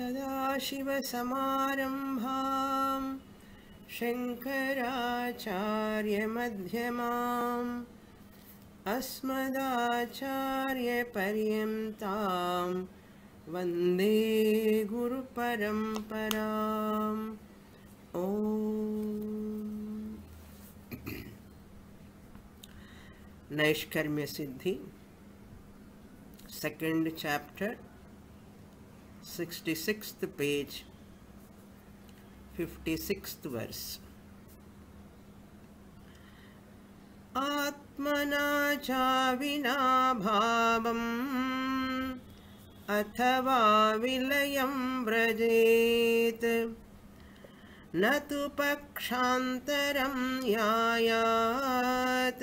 सदाशिवसमारम्भां शङ्कराचार्यमध्यमाम् अस्मदाचार्यपर्यन्तां वंदे गुरुपरम्पराम् ॐ नैष्कर्म्य सिद्धि second chapter 66th page 56th verse. आत्मना चाविना भावम् अथवा विलयं व्रजेत्। न तु पक्षान्तरं यायात्।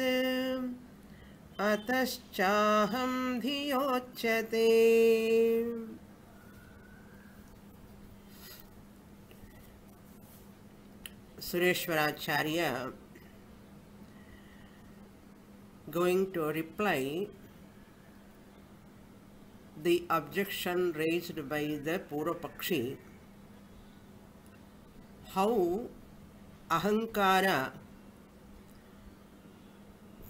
अतश्चाहं धियोच्यते Sureshwaracharya going to reply the objection raised by the Purvapakshi how ahankara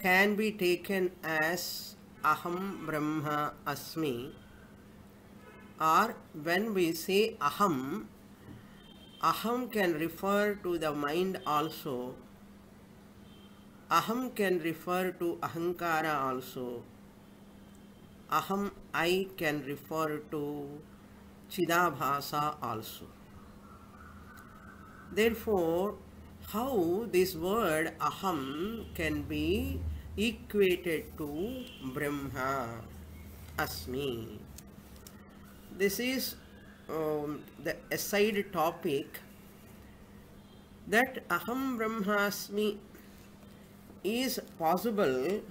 can be taken as aham brahma asmi or when we say aham aham can refer to the mind also. Aham can refer to ahankara also. Aham i can refer to chidabhasa also. Therefore how this word aham can be equated to brahma asmi. This is um, the aside topic that aham brahmasmi is possible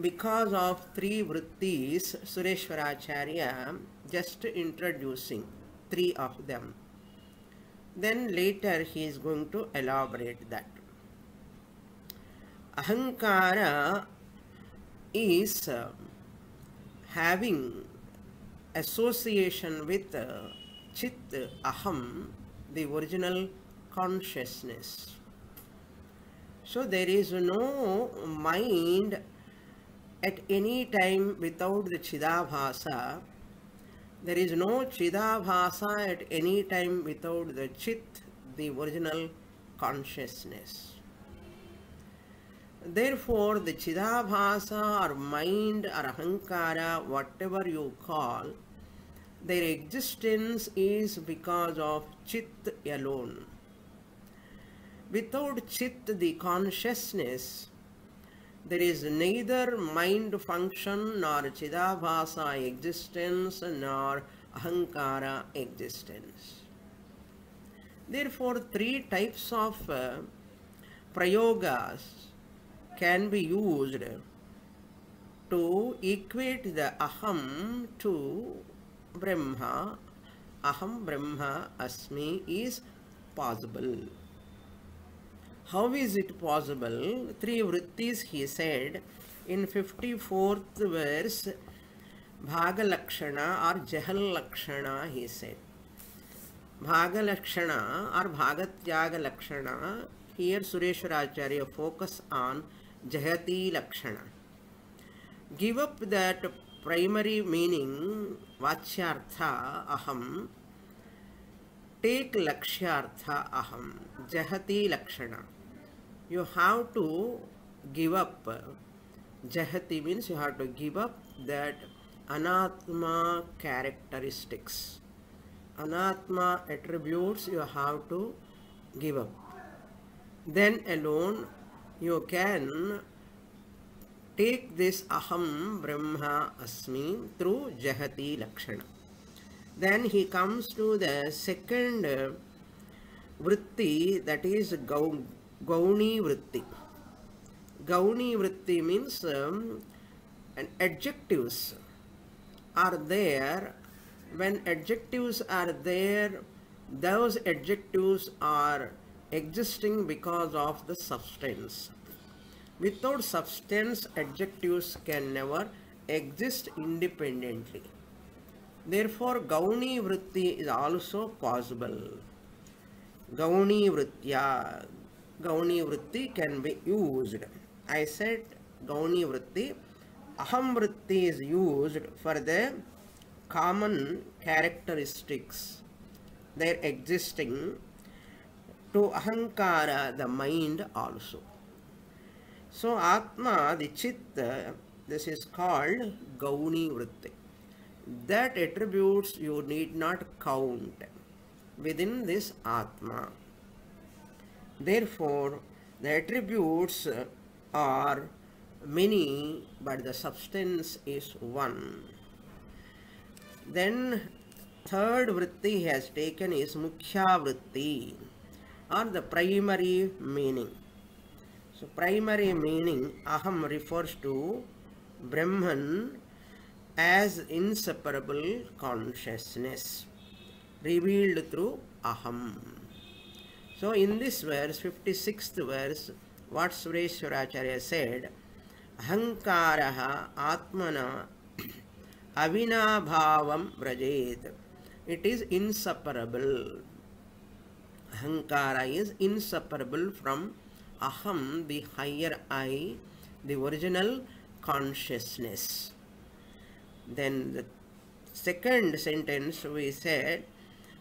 because of three vrittis sureshwaracharya just introducing three of them then later he is going to elaborate that. Ahankara is uh, having association with uh, Chit Aham, the original consciousness. So there is no mind at any time without the Chidabhasa there is no Chidabhasa at any time without the Chit, the original consciousness. Therefore, the Chidabhasa or mind or Ahankara, whatever you call, their existence is because of Chit alone. Without Chit, the consciousness, there is neither mind function nor chidabhasa existence nor ahankara existence. Therefore, three types of uh, prayogas can be used to equate the aham to brahma. Aham brahma asmi is possible. How is it possible? Three vrittis he said in 54th verse Bhagalakshana or Jahal Lakshana he said. Bhagalakshana or Bhagatyaga Lakshana here Sureshwaracharya focus on Jayati Lakshana. Give up that primary meaning vachyartha aham take lakshyartha aham jahati lakshana. You have to give up jahati means you have to give up that anatma characteristics anatma attributes you have to give up then alone you can take this aham brahma asmi through jahati lakshana. Then he comes to the second vritti that is Gauni Vritti. Gauni Vritti means um, and adjectives are there. When adjectives are there, those adjectives are existing because of the substance. Without substance, adjectives can never exist independently. Therefore, Gauni Vritti is also possible. Gauni Vritya. Gauni Vritti can be used. I said Gauni Vritti. Aham Vritti is used for the common characteristics. Their existing to Ahankara, the mind also. So Atma, the Chitta, this is called Gauni Vritti. That attributes you need not count within this Atma. Therefore, the attributes are many, but the substance is one. Then, third vritti has taken is Mukhya vritti, or the primary meaning. So, primary meaning, Aham refers to Brahman as inseparable consciousness revealed through Aham. So, in this verse, 56th verse, what Sureshwaracharya said, Ahankaraha Atmana Avinabhavam Vrajet. It is inseparable. Ahankara is inseparable from Aham, the higher I, the original consciousness. Then the second sentence we said,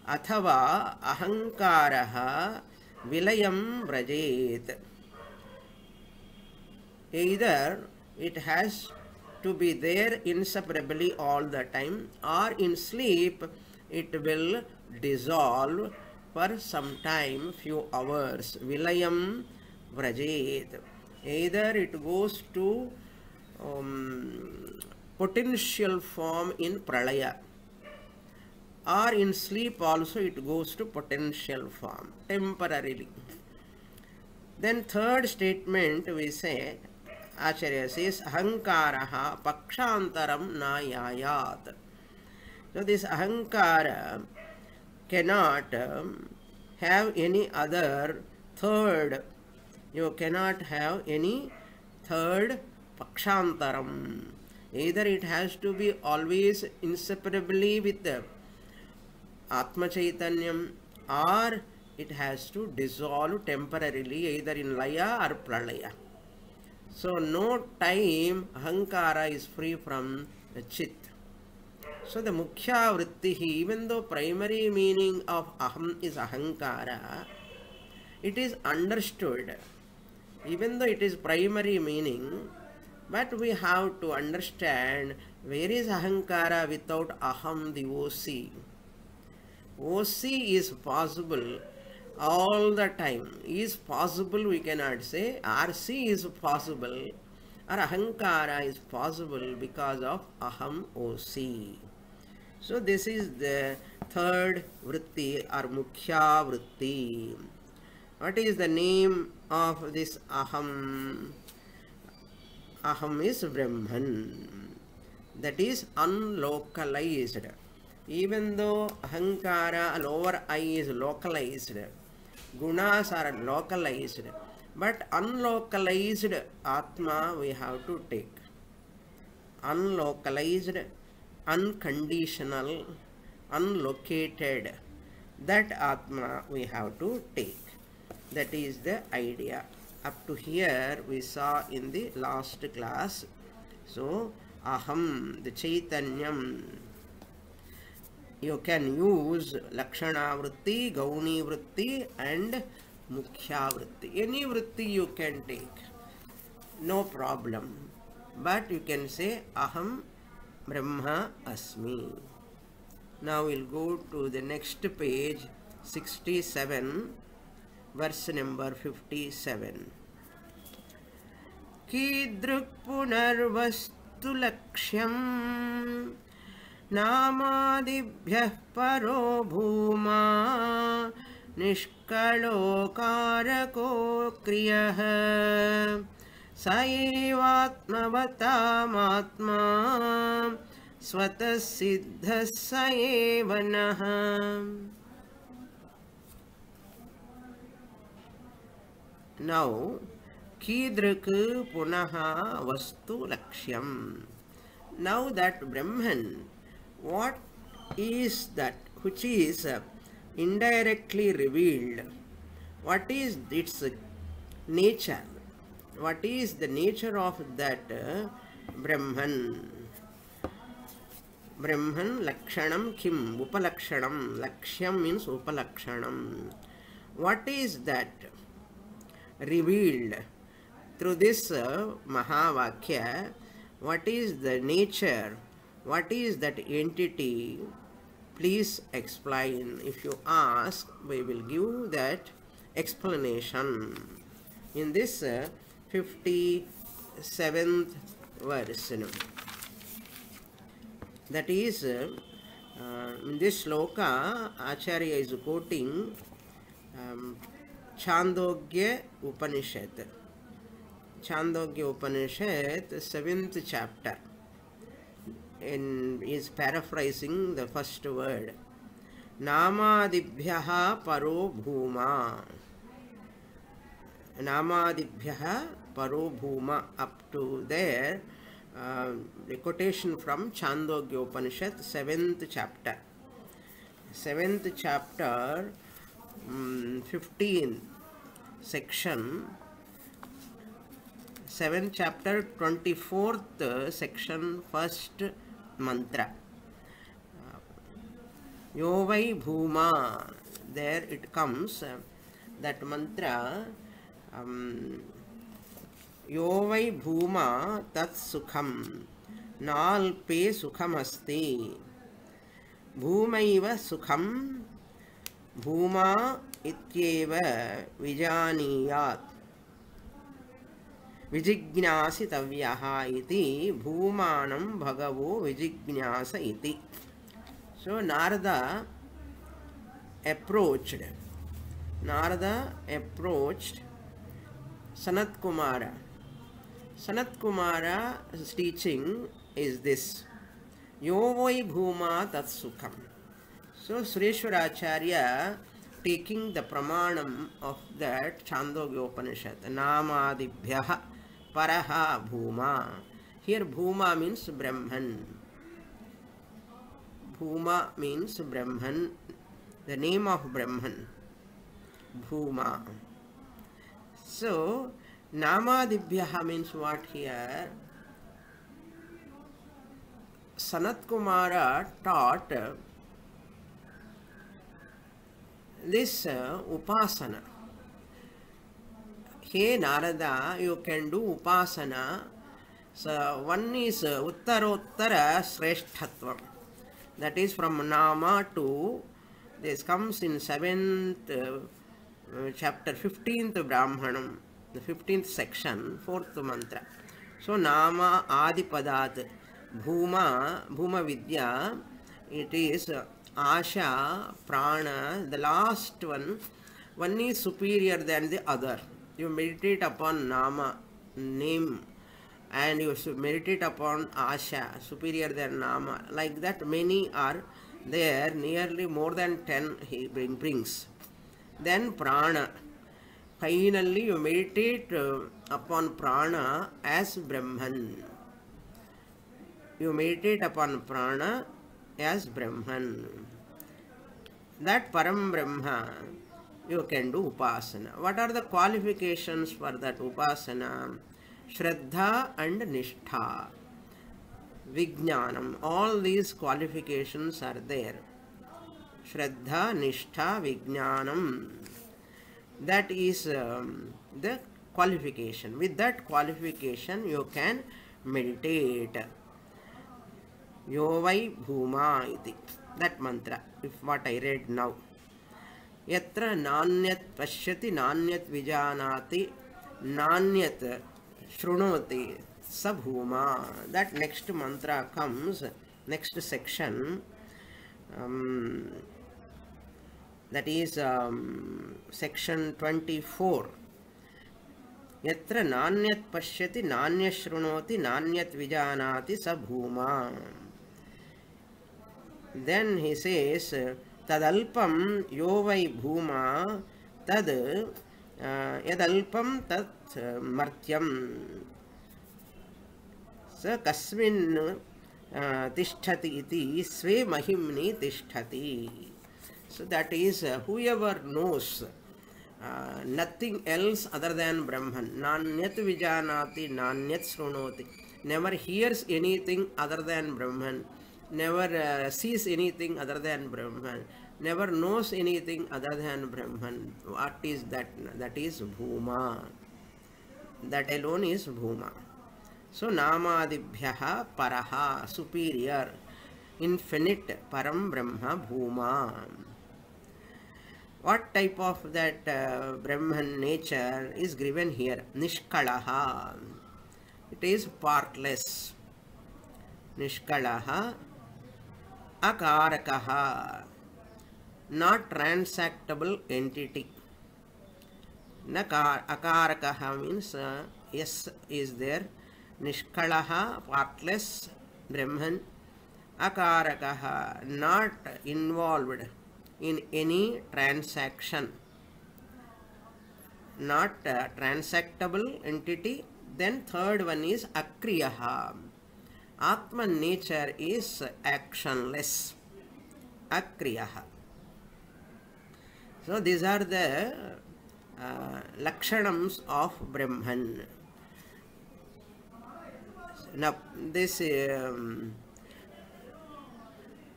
Athava Ahankaraha Vilayam Vrajet. Either it has to be there inseparably all the time or in sleep it will dissolve for some time, few hours. Vilayam Vrajet. Either it goes to um, potential form in Pralaya or in sleep also it goes to potential form temporarily. Then third statement we say Acharya says ahankaraha pakshantaram nayayat. So this ahankara cannot um, have any other third. You cannot have any third pakshantaram. Either it has to be always inseparably with the Atma Chaitanyam or it has to dissolve temporarily either in Laya or Pralaya. So no time Ahankara is free from Chit. So the Mukhya Vritti, even though primary meaning of Aham is Ahankara, it is understood. Even though it is primary meaning, but we have to understand where is Ahankara without Aham, the OC. OC is possible all the time. Is possible we cannot say. RC is possible or Ahankara is possible because of Aham OC. So this is the third vritti or Mukhya vritti. What is the name of this Aham? Aham is Brahman. That is unlocalized. Even though Ahankara, lower I is localized, gunas are localized, but unlocalized Atma we have to take. Unlocalized, unconditional, unlocated, that Atma we have to take. That is the idea. Up to here we saw in the last class. So, Aham, the Chaitanyam, you can use Lakshana Vritti, Gauni Vritti and Mukhya Vritti. Any Vritti you can take. No problem. But you can say Aham Brahma Asmi. Now we'll go to the next page 67 verse number 57. कीदृक्पुनर्वस्तु लक्ष्यम् नामादिभ्यः परो भूमा निष्कलोकारको क्रियः स एवात्मवतामात्मा स्वतः सिद्धः स एव नः Punaha Vastu Lakshyam. Now that Brahman, what is that which is uh, indirectly revealed? What is its nature? What is the nature of that uh, Brahman? Brahman Lakshanam Kim Upalakshanam. Lakshyam means Upalakshanam. What is that revealed through this uh, Mahavakya? What is the nature? What is that entity? Please explain. If you ask, we will give that explanation. In this uh, 57th verse. That is, uh, in this sloka, Acharya is quoting um, Chandogya Upanishad Chandogya Upanishad seventh chapter in is paraphrasing the first word नामादिभ्य परो भूमा। नामादिभ्य परो भूमा up to there quotation from Chandogya Upanishad seventh chapter seventh chapter fifteen section seven chapter twenty fourth section first mantra यो वै भूमा there it comes that मन्त्र यो वै भूमा तत् सुखं नाल्पे सुखमस्ति भूमैव सुखं भूमा इत्येव विजानीयात्। विजिज्ञासितव्यः इति भूमानं भगवो विजिज्ञास इति। So Narada approach Narada approach Sanatkumara. Sanatkumara teaching is this यो वै भूमा तत्सुखम्। So Sureshwaracharya taking the pramanam of that Chandogya Upanishad, Namadibhyaha Paraha Bhuma. Here Bhuma means Brahman. Bhuma means Brahman, the name of Brahman. Bhuma. So, Namadibhyaha means what here? Sanat Kumara taught this uh, upasana. Hey Narada, you can do upasana. So, one is uh, Uttarottara Sreshthatvam. That is from Nama to, this comes in 7th uh, uh, chapter 15th Brahmanam, the 15th section, 4th mantra. So, Nama Adipadat, Bhuma, Bhuma Vidya, it is uh, Asha, Prana, the last one, one is superior than the other. You meditate upon Nama, name, and you meditate upon Asha, superior than Nama. Like that, many are there, nearly more than 10 he bring, brings. Then Prana. Finally, you meditate uh, upon Prana as Brahman. You meditate upon Prana as Brahman. That Param Brahma, you can do Upasana. What are the qualifications for that Upasana? Shraddha and Nishtha. Vijnanam. All these qualifications are there. Shraddha, Nishtha, Vijnanam. That is um, the qualification. With that qualification, you can meditate. Yo vai bhuma iti. That mantra, if what I read now. यत्र नान्यत् पश्यति नान्यत् विजानाति नान्यत् शृणोति स भूमा next mantra comes next section. Um, that is um, section 24 यत्र नान्यत् पश्यति नान्यत् शृणोति नान्यत् विजानाति स भूमा then he says तदल्पं यो वै भूमा तद् यदल्पं तत् मर्त्यं स कस्मिन् sve mahimni tishtati. So that is uh, whoever knows uh, nothing else other than Brahman. Nanyat vijanati, nanyat srunoti. Never hears anything other than Brahman. Never uh, sees anything other than Brahman. Never knows anything other than Brahman. What is that? That is Bhuma. That alone is Bhuma. So Namadibhyaha Paraha, superior, infinite, Param Brahma Bhuma. What type of that uh, Brahman nature is given here? Nishkalaha. It is partless. Nishkalaha. Akaraka. Not transactable entity न akaraka mean yes is there nishkala partless Brahman. Akaraka not involved in any transaction not transactable entity then third one is akriya Atman nature is actionless. Akriyaha. So these are the uh, lakshanams of Brahman. Now this um,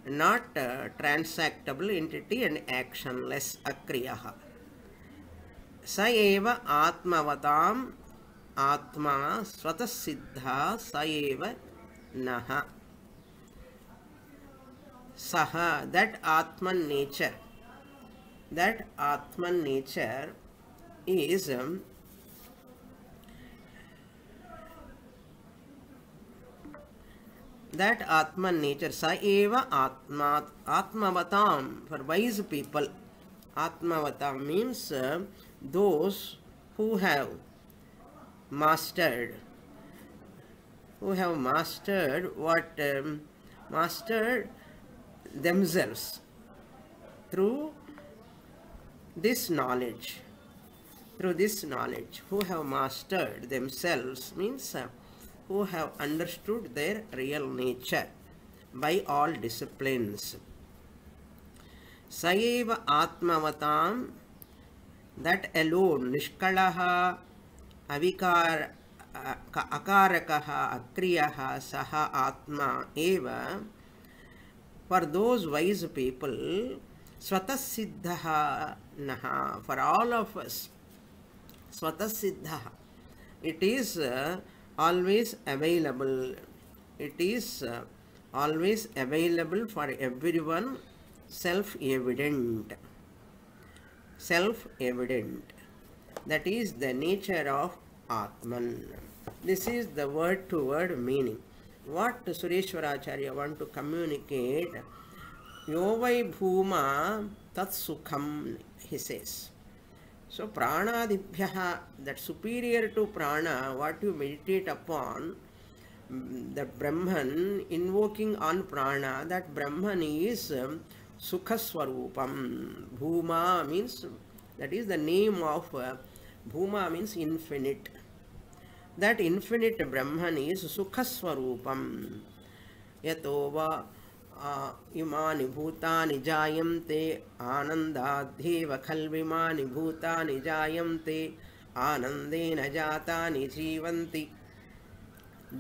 not uh, transactable entity and actionless akriyaha. स एव आत्मवताम् आत्मा स्वतः सिद्धा स एव नः सः that atman nature that atman nature is um, that atman nature sa eva atma atmavatam for wise people atmavatam means uh, those who have mastered who have mastered what um, mastered themselves through this knowledge. Through this knowledge who have mastered themselves means uh, who have understood their real nature by all disciplines. Saeva atmavatam that alone nishkalaha avikar अकारक अक्रिय सह आत्मा एव for those wise people स्वत सिद्ध न for all of us svatah siddha it is always available it is always available for everyone self evident self evident that is the nature of Atman this is the word to word meaning what sureshwaracharya want to communicate yovai bhuma tat sukham he says so pranadibhya that superior to prana what you meditate upon the brahman invoking on prana that brahman is um, sukhaswarupam bhuma means that is the name of uh, bhuma means infinite that infinite ब्रह्मणि सुखस्वरूपं यतो वा इमानि भूतानि जायन्ते आनन्दाद्येव खल्विमानि भूतानि जायन्ते आनन्देन जातानि जीवन्ति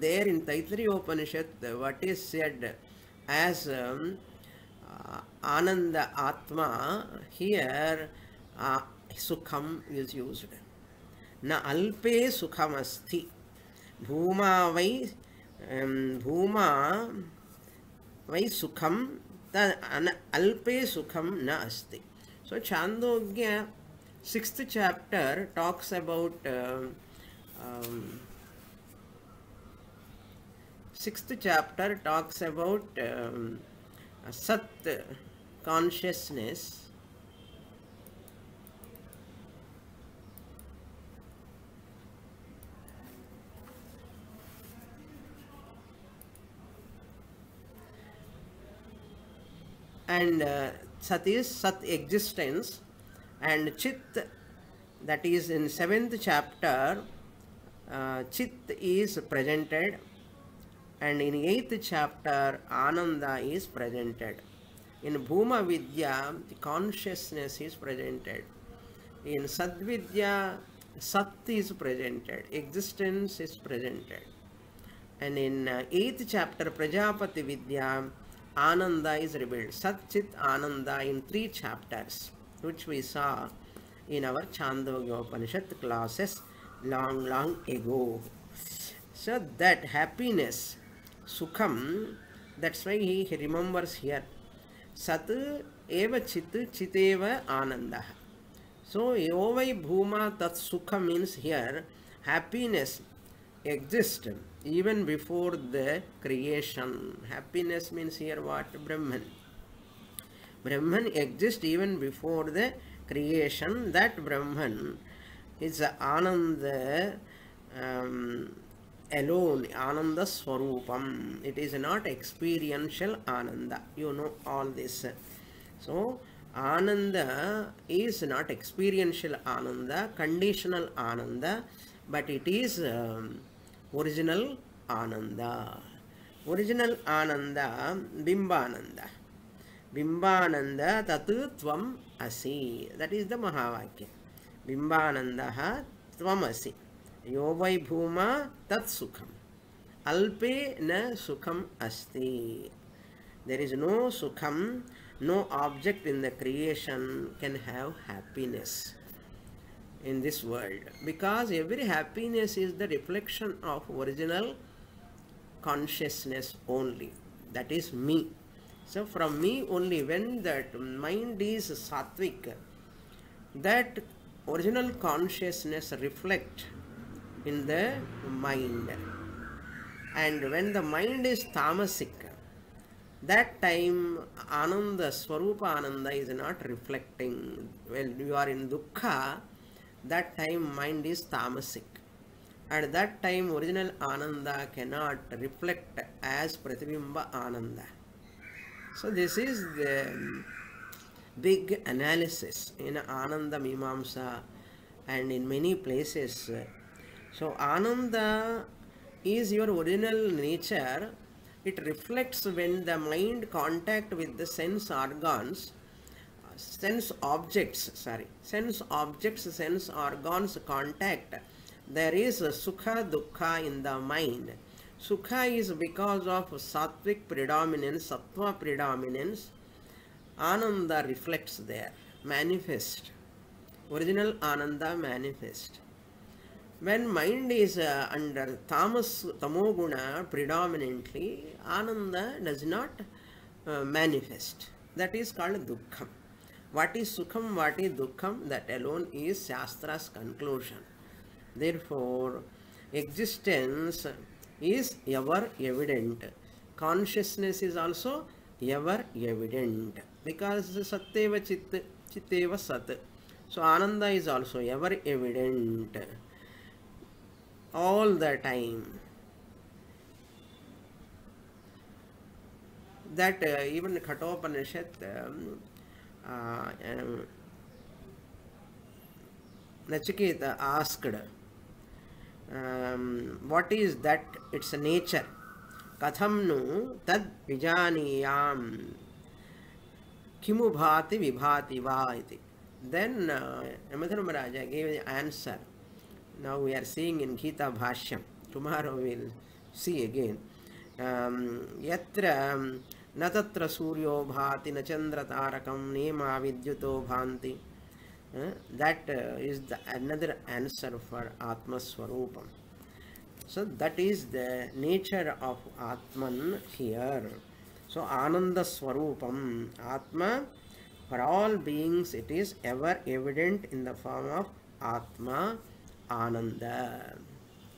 there in Taittiriyopanishad what is said as ananda atma here sukham is used न अल्पे सुखमस्थि भूमा वै भूमा वै सुखम त अल्पे सुखम न अस्ति। So Chandogya sixth chapter talks about sixth chapter talks about sat consciousness and uh, sat is sat existence and chit that is in seventh chapter uh, chit is presented And in eighth chapter, Ananda is presented. In Bhuma Vidya, consciousness is presented. In Sadvidya, Sat is presented, existence is presented. And in uh, eighth chapter, Prajapati Vidya, Ananda is revealed. Sat Chit Ananda in three chapters, which we saw in our Chandogya Upanishad classes long, long ago. So that happiness, Sukham, that's why he, he remembers here. Sat eva chit chiteva ananda. So yovai bhuma tat sukha means here happiness exists even before the creation. Happiness means here what? Brahman. Brahman exists even before the creation. That Brahman is Ananda um, alone, Ananda Swarupam. It is not experiential Ananda. You know all this. So, Ananda is not experiential Ananda, conditional Ananda, but it is um, original Ananda. Original Ananda, Bimbananda. Bimbananda Tatu Tvam Asi. That is the Mahavakya. Bimbananda Tvamasi. यो वै भूमा तत् सुखम अल्पे न सुखम अस्ति there is no sukham no object in the creation can have happiness in this world. Because every happiness is the reflection of original consciousness only. That is me. So from me only when that mind is sattvic that original consciousness reflect in the mind. And when the mind is tamasic that time ananda swarupa ananda is not reflecting. When you are in dukkha that time mind is tamasic. At that time original ananda cannot reflect as pratibimba ananda. So this is the um, big analysis in ananda mimamsa and in many places. So ananda is your original nature. It reflects when the mind contact with the sense organs sense objects sorry. Sense objects sense organs contact. There is a sukha dukkha in the mind. Sukha is because of sattvic predominance sattva predominance. Ananda reflects there manifest. Original ananda manifest. When mind is uh, under tamas tamoguna predominantly ananda does not uh, manifest. That is called dukkham what is sukham what is dukkham that alone is shastra's conclusion therefore existence is ever evident consciousness is also ever evident because satyeva chit chitteva sat so ananda is also ever evident all the time. That uh, even Katopanishad um, uh, um, Nachiketa asked, um, what is that its nature? Katham nu tad vijaniyam kimu bhati vibhati va iti. Then uh, Yamadharmaraja gave the answer. now we are seeing in Gita Bhashyam. Tomorrow we will see again. यत्र न त्र सूर्यो भाति न चंद्र तारकम नेमा विद्युत भाति that is the another answer for atmaswarupa. So that is the nature of atman here so ananda swarupa, atma for all beings it is ever evident in the form of atma, ananda.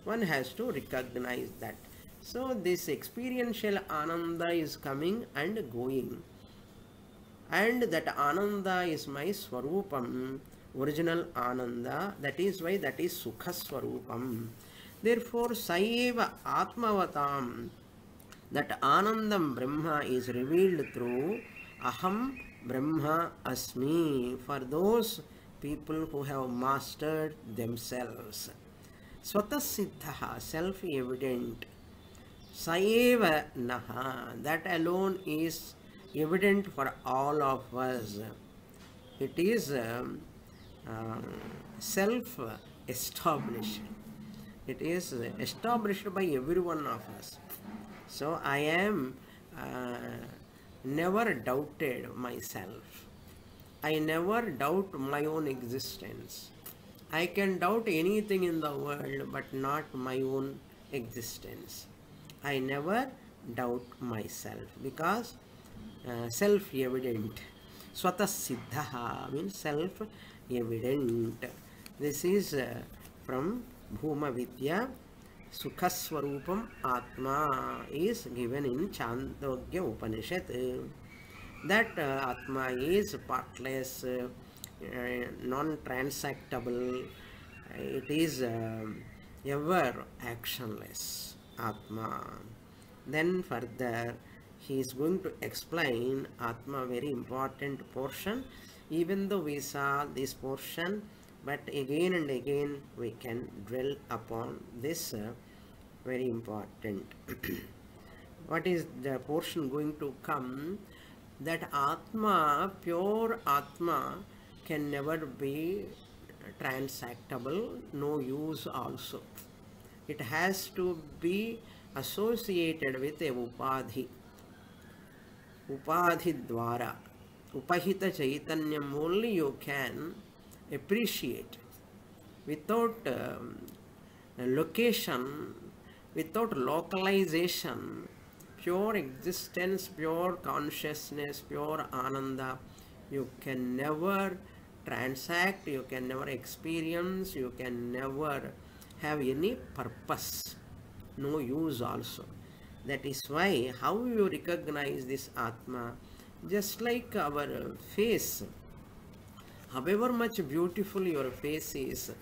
One has to recognise that so this experiential ananda is coming and going and that ananda is my swarupam original ananda that is why that is sukha swarupam therefore saiva atmavatam that anandam brahma is revealed through aham brahma asmi for those people who have mastered themselves. Swatasiddha, self-evident. Saeva Naha. That alone is evident for all of us. It is um, um, self established. It is established by every one of us. So I am uh, never doubted myself. I never doubt my own existence. I can doubt anything in the world but not my own existence. I never doubt myself because uh, self evident. Swata Siddha means self evident. This is uh, from Bhuma Vidya. Sukhaswarupam Atma is given in Chandogya Upanishad. That uh, Atma is partless, uh, non-transactable, it is um, ever actionless Atma. Then further, he is going to explain Atma very important portion. Even though we saw this portion, but again and again we can dwell upon this uh, very important. what is the portion going to come? That Atma, pure Atma, can never be transactable, no use also. It has to be associated with a upadhi. Upadhi dwara. Upahita chaitanyam only you can appreciate without um, location, without localization, pure existence, pure consciousness, pure ananda, you can never transact, you can never experience, you can never have any purpose, no use also. That is why how you recognize this Atma, just like our face, however much beautiful your face is,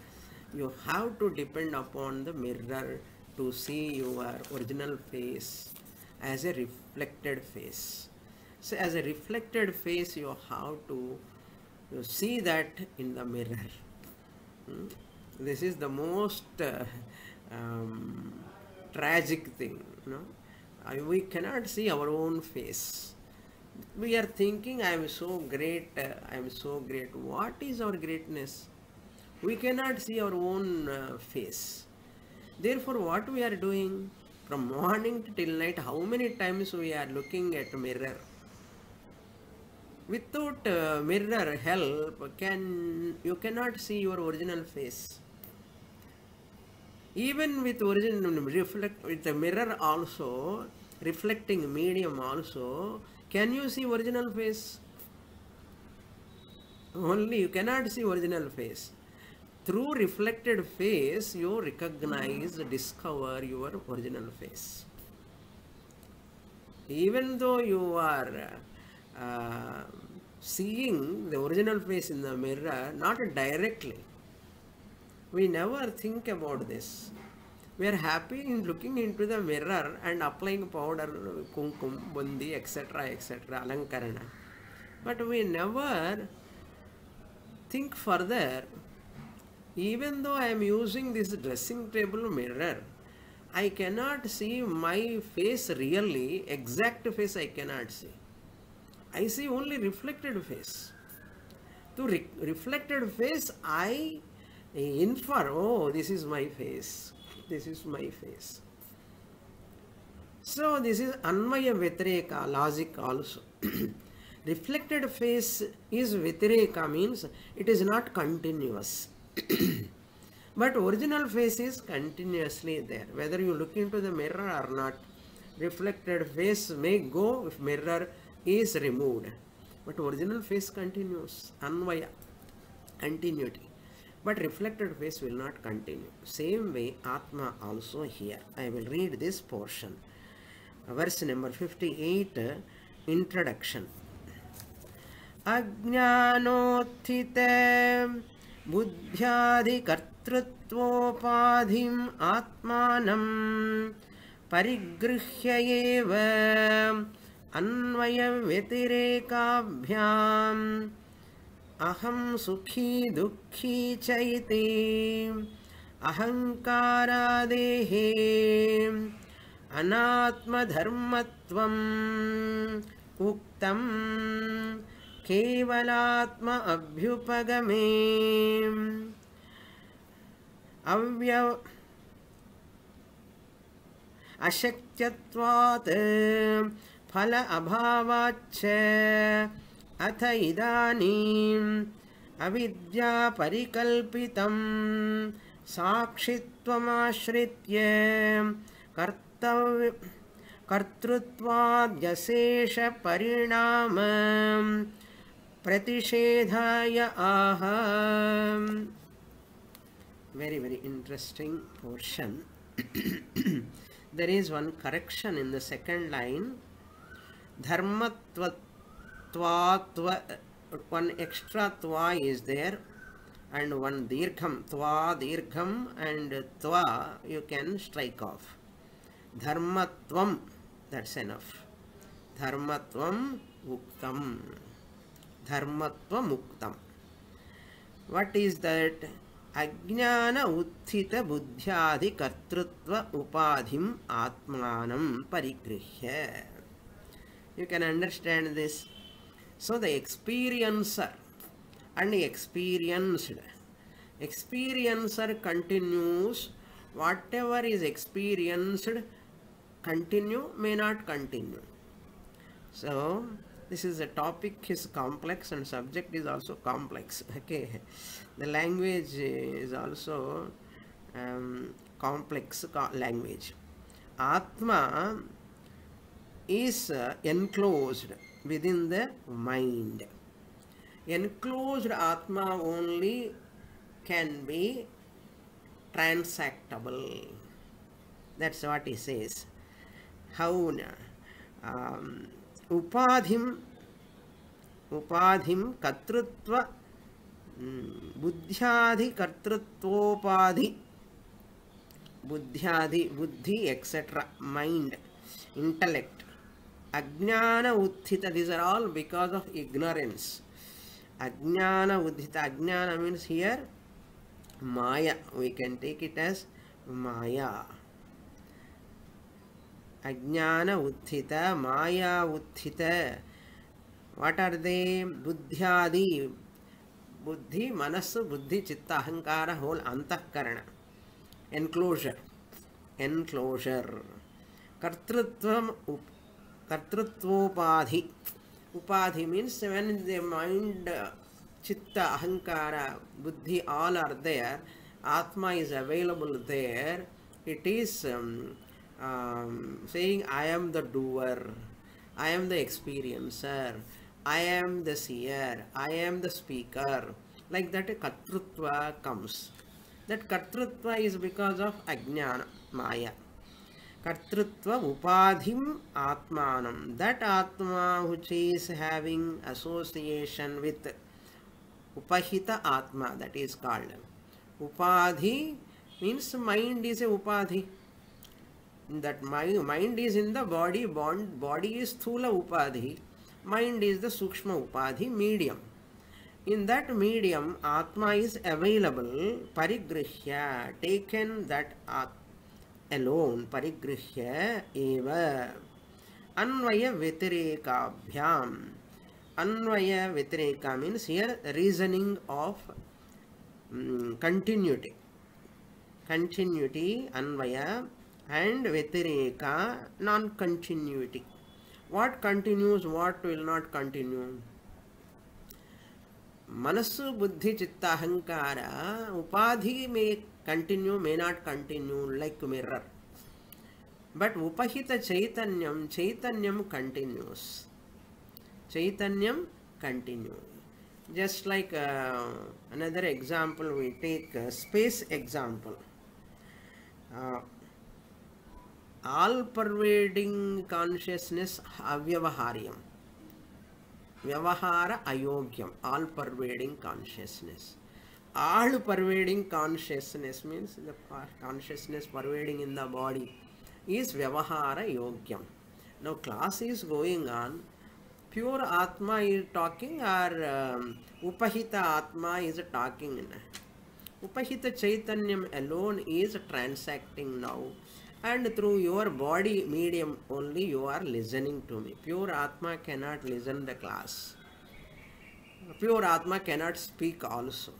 you have to depend upon the mirror to see your original face as a reflected face. So as a reflected face, you have to you see that in the mirror. Hmm? This is the most uh, um, tragic thing. I, we cannot see our own face. We are thinking, I am so great, uh, I am so great. What is our greatness? We cannot see our own uh, face. Therefore, what we are doing from morning till night, how many times we are looking at mirror? Without uh, mirror help, can you cannot see your original face. Even with original reflect with the mirror also, reflecting medium also, can you see original face? Only you cannot see original face. Through reflected face, you recognize, discover your original face. Even though you are uh, seeing the original face in the mirror, not directly, we never think about this. We are happy in looking into the mirror and applying powder, kumkum, bundi, etc., etc., alankarana. But we never think further. Even though I am using this dressing table mirror, I cannot see my face really, exact face I cannot see. I see only reflected face. To re- reflected face, I infer, oh, this is my face. This is my face. So this is Anvaya Vyatireka logic also. reflected face is Vitreka means it is not continuous. but original face is continuously there. Whether you look into the mirror or not, reflected face may go if mirror is removed. But original face continues. Anvaya, continuity. But reflected face will not continue. Same way, Atma also here. I will read this portion. Verse number 58, introduction. अज्ञानोत्थित बुद्ध्यादिकर्तृत्वोपाधिम् आत्मानं परिगृह्य एव अन्वयव्यतिरेकाभ्याम् अहं सुखी दुःखी च इति अहङ्कारादेः अनात्मधर्मत्वम् उक्तं। केवलात्म अभ्युपगमे। अव्य अशक्यत्वात् फल अभावाच्च अथ इदानीम् अविद्यापरिकल्पितं साक्षित्वमाश्रित्य कर्तव्य कर्तृत्वाद्यशेषपरिणाम प्रतिषेधाय आह। Very very interesting portion. There is one correction in the second line extra twa is there and one dirgham twa dirgham and twa you can strike off. dharmatvam that's enough. dharmatvam uktam dharmatvam uktam what is that? अज्ञान उत्थित बुद्ध्यादि कर्तृत्व उपाधिम आत्मानं परिगृह्य. You can understand this so the experiencer and experienced. Experiencer continues. Whatever is experienced continue may not continue. So this is a topic is complex and subject is also complex okay? The language is also um, complex language. Atma is uh, enclosed within the mind. Enclosed Atma only can be transactable. That's what he says. How um, Upadhim Upadhim Kartrutva mm, बुद्ध्याधिकर्तृत्वोपाधि बुद्ध्यादि buddhi, etc. Mind, intellect. अज्ञान उत्थित these are all because of ignorance ajnana uddhita ajnana means here maya we can take it as maya ajnana uddhita maya uddhita what are they buddhyadi बुद्धि मनस्सु बुद्धि चित्त अहंकार whole अंतकरण enclosure enclosure कर्तृत्व कर्तृत्वोपाधि। उपाधि means when the mind chitta ahankara buddhi all are there atma is available there it is saying I am the doer I am the experiencer I am the seer I am the speaker like that kartritva comes that kartritva is because of ajnana maya Kartrutva Upadhim Atmanam. That Atma which is having association with Upahita Atma, that is called. Upadhi means mind is a Upadhi. That my mind is in the body, bond, body is Thula Upadhi mind is the sukshma upadhi medium in that medium atma is available parigrihya taken that at alone parigrihyā एव। अन्वय व्यतिरेकाभ्याम। Anvaya vyatireka means here reasoning of continuity continuity anvaya and vyatireka non continuity what continues what will not continue manasu buddhi chittahankara upadhi में continue may not continue like mirror. But upahita chaitanyam chaitanyam continues. Chaitanyam continue. Just like uh, another example we take uh, space example. Uh, all pervading consciousness avyavaharyam. Vyavahara ayogyam all pervading consciousness all pervading consciousness means the consciousness pervading in the body is Vyavahara Yogyam. Now class is going on. Pure Atma is talking or um, Upahita Atma is talking. Upahita Chaitanyam alone is transacting now. And through your body medium only you are listening to me. Pure Atma cannot listen the class. Pure Atma cannot speak also.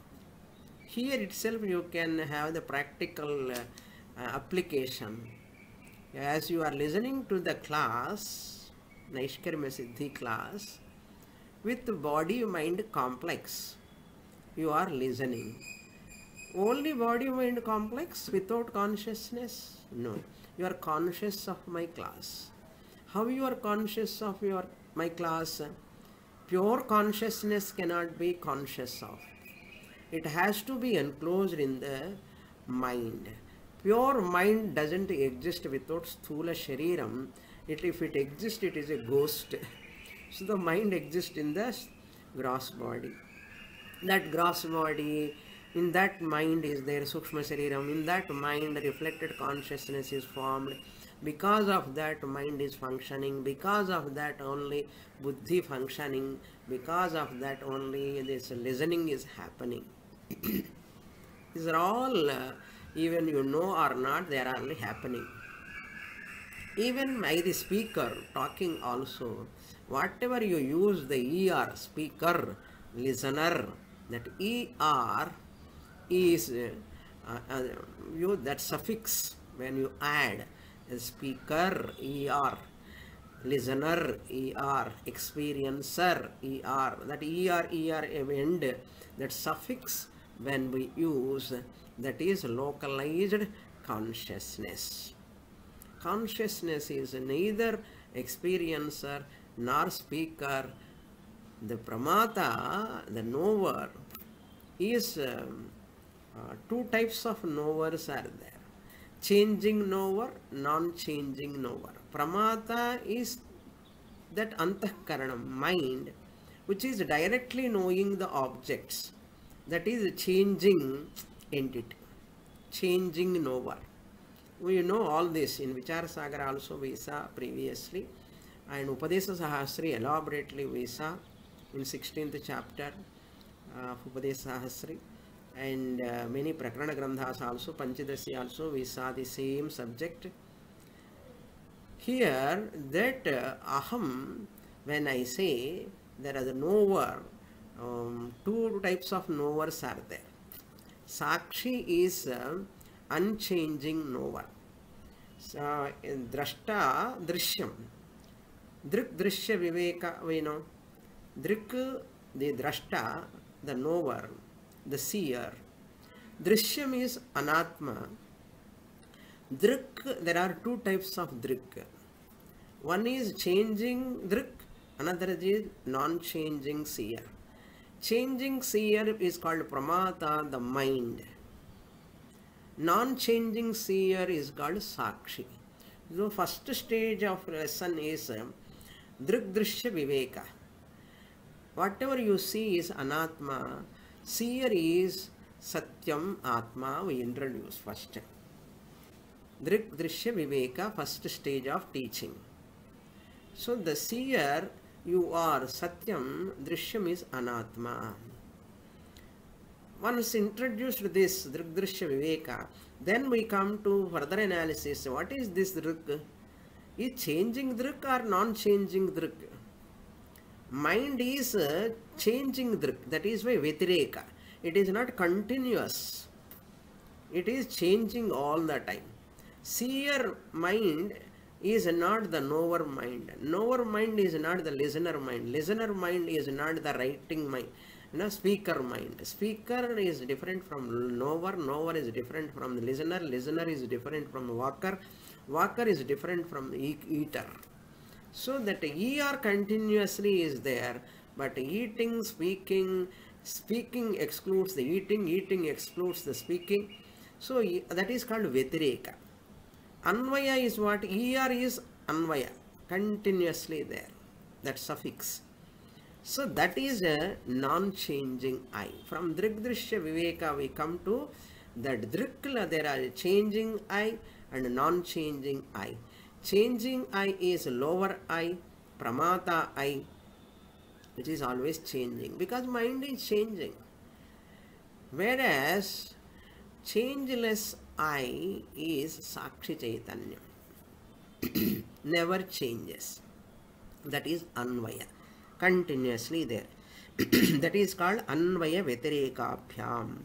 Here itself you can have the practical uh, application. As you are listening to the class, Naishkarmya Siddhi class, with body mind complex, you are listening. Only body mind complex without consciousness? No. You are conscious of my class. How you are conscious of your my class? Pure consciousness cannot be conscious of. It has to be enclosed in the mind. Pure mind doesn't exist without sthula shariram. It, if it exists, it is a ghost. So the mind exists in the gross body. That gross body, in that mind is there sukshma shariram. In that mind, reflected consciousness is formed. Because of that, mind is functioning. Because of that, only buddhi functioning. Because of that, only this listening is happening. These are all, uh, even you know or not, they are only happening. Even by the speaker talking also, whatever you use the ER, speaker, listener, that ER is uh, uh, you that suffix when you add speaker ER, listener ER, experiencer ER, that ER ER end, that suffix when we use that is localized consciousness. Consciousness is neither experiencer nor speaker. The pramata, the knower, is um, uh, two types of knowers are there. Changing knower, non-changing knower. Pramata is that antahkaranam, mind, which is directly knowing the objects. That is a changing entity, changing knower. We know all this in Vicharasagar also we saw previously and Upadesa Sahasri elaborately we saw in 16th chapter uh, of Upadesa Sahasri and uh, many Prakarana Granthas also, Panchadasi also we saw the same subject. Here that uh, Aham, when I say there is a knower, um, two types of knowers are there. Sakshi is uh, unchanging knower. So, in drashta drishyam. Drik drishya viveka, we know. Drik, the drashta, the knower, the seer. Drishyam is anatma. Drik, there are two types of drik. One is changing drik, another is non-changing seer. Changing seer is called pramata, the mind. Non-changing seer is called sakshi. The first stage of lesson is um, drik drishya viveka. Whatever you see is anatma. Seer is satyam atma. We introduce first. Drik drishya viveka, first stage of teaching. So the seer you are satyam, drishyam is anatma. Once introduced this drikdrishya viveka, then we come to further analysis. What is this drik? Is changing drik or non-changing drik? Mind is uh, changing drik. That is why vitireka. It is not continuous. It is changing all the time. Seer mind is not the knower mind. Knower mind is not the listener mind. Listener mind is not the writing mind. No, speaker mind. Speaker is different from knower. Knower is different from the listener. Listener is different from walker. Walker is different from eater. So that ER continuously is there, but eating, speaking, speaking excludes the eating, eating excludes the speaking. So that is called Vyatireka. Anvaya is what? ER is Anvaya, continuously there. That suffix. So that is a non-changing I. From Drikdrishya Viveka we come to that Drikla there are a changing I and non-changing I. Changing I is lower I, Pramata I, which is always changing because mind is changing. Whereas changeless I is Sakshi Chaitanya. Never changes. That is Anvaya. Continuously there. that is called Anvaya Vyatirikabhyam.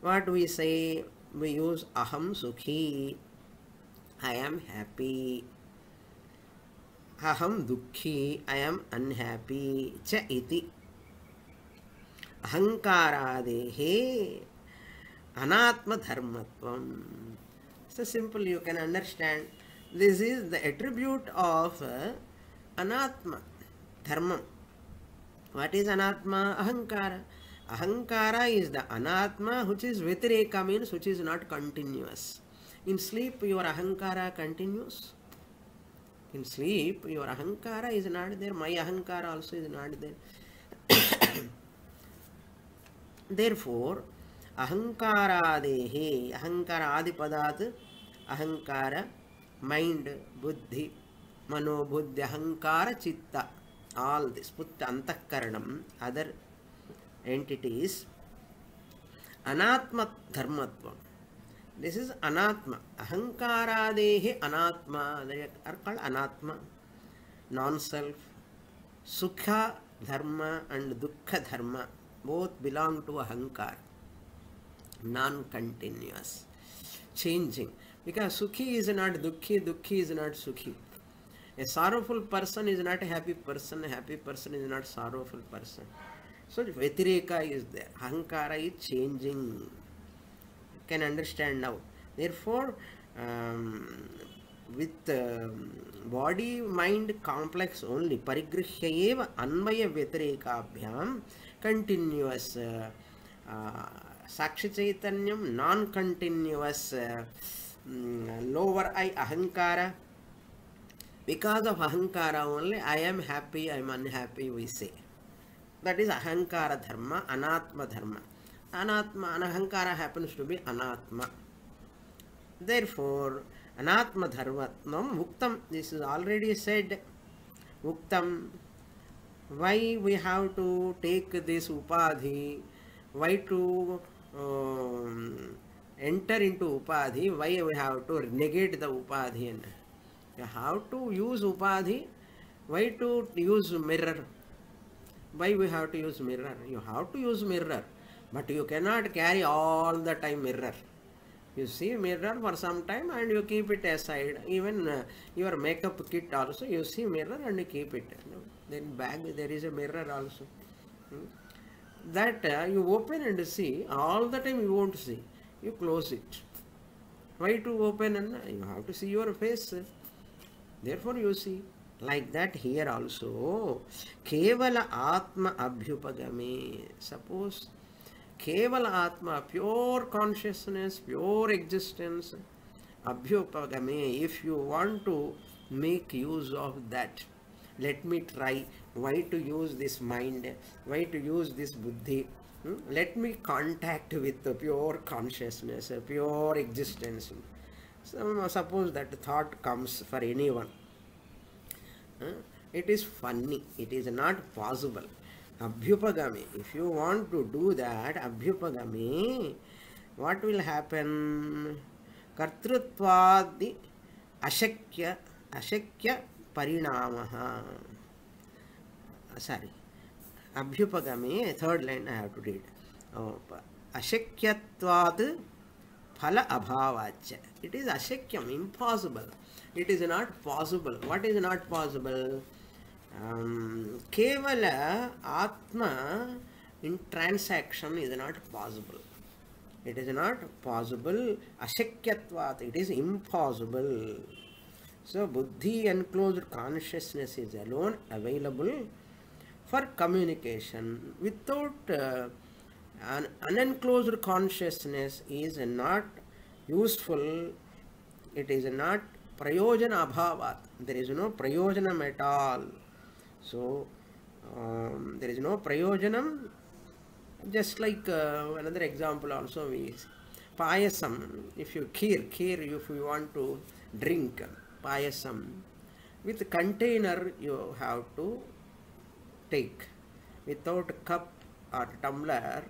What we say? We use Aham Sukhi. I am happy. Aham Dukhi. I am unhappy. Cha iti. अहङ्कारादेः अनात्मधर्मत्वं so simple you can understand this is the attribute of uh, anatma dharmam what is anatma ahankara ahankara is the anatma which is vitireka means which is not continuous in sleep your ahankara continues in sleep your ahankara is not there my ahankara also is not there therefore अहंकारादेह अहंकार आदि पदात अहंकार mind బుద్ధి మనోబుద్ధి అహంకార చిత్త all the స్ఫుత్ అంతఃకరణం other entities అనాత్మ ధర్మత్వం this is anatma అహంకారాదేహి anatma are called anatma non self sukha dharma and duhkha dharma both belong to ahankar non-continuous changing because sukhi is not dukhi dukhi is not sukhi a sorrowful person is not a happy person a happy person is not sorrowful person so vyatireka is there ahankara is changing you can understand now therefore um, with um, body mind complex only parigrihya eva anvaya vyatirekaabhyam continuous uh, uh, साक्षि चैतन्यम non continuous lower I अहंकार because of अहंकार only I am happy am unhappy we say that is अहंकार धर्म, अनात्म धर्म. अनात्म, अनहंकार happens to be अनात्म. देर four अनात्म धर्म मुक्त दिस इज़ ऑलरेडी सेड उक्त वै we have to take this upadhi way to um, enter into upadhi, why we have to negate the upadhi. And have to use upadhi, why to use mirror? Why we have to use mirror? You have to use mirror, but you cannot carry all the time mirror. You see mirror for some time and you keep it aside. Even uh, your makeup kit also, you see mirror and you keep it. Then bag there is a mirror also. Hmm? That uh, you open and see, all the time you won't see. You close it. Why to open and you have to see your face. Therefore you see. Like that here also. Kevala Atma Abhyupagame. Suppose Kevala Atma, pure consciousness, pure existence, Abhyupagame, if you want to make use of that, let me try why to use this mind, why to use this buddhi. Hmm? Let me contact with the pure consciousness, pure existence. So, suppose that thought comes for anyone. Huh? It is funny, it is not possible. Abhyupagami, if you want to do that, Abhyupagami, what will happen? Kartrutvadi ashakya, ashakya parinamaha. Abhyupagami, third line I have to read. Oh, ashakyatvad phala abhavacha. It is ashakyam, impossible. It is not possible. What is not possible? Um, kevala atma in transaction is not possible. It is not possible. Ashakyatvat, it is impossible. So, buddhi enclosed consciousness is alone available for communication. Without uh, an unenclosed consciousness is not useful. It is not prayojana abhavat. There is no prayojanam at all. So, um, there is no prayojanam. Just like uh, another example also we payasam. If you kheer, kheer if you want to drink payasam, with container you have to take. Without cup or tumbler,